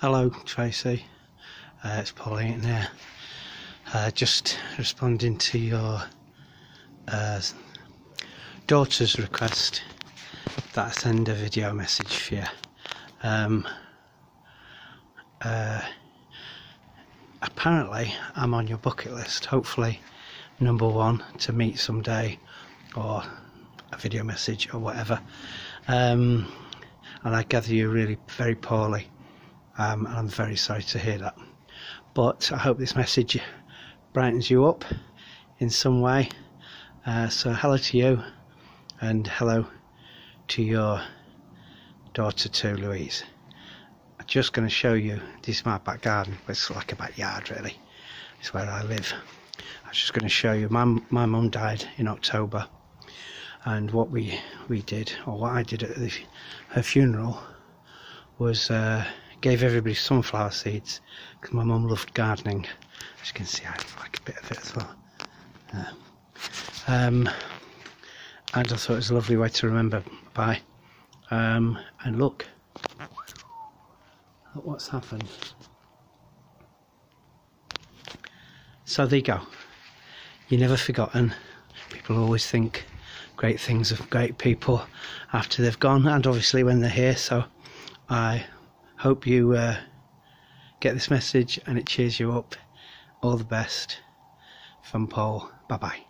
Hello, Tracy. Uh, it's Paul Heaton here. Uh, just responding to your uh, daughter's request that I send a video message for you. Um, uh, apparently, I'm on your bucket list. Hopefully, number one to meet someday, or a video message, or whatever. Um, and I gather you're really very poorly um, and I'm very sorry to hear that. But I hope this message brightens you up in some way. Uh, so, hello to you, and hello to your daughter too, Louise. I'm just going to show you this is my back garden. It's like a backyard, really. It's where I live. I'm just going to show you. My my mum died in October, and what we we did, or what I did at the, her funeral, was. Uh, gave everybody sunflower seeds because my mum loved gardening. As you can see I like a bit of it as well. Yeah. um, and I thought it was a lovely way to remember. By um, and look. Look what's happened. So there you go. You're never forgotten. People always think great things of great people after they've gone and obviously when they're here so I hope you uh, get this message and it cheers you up. All the best from Paul. Bye bye.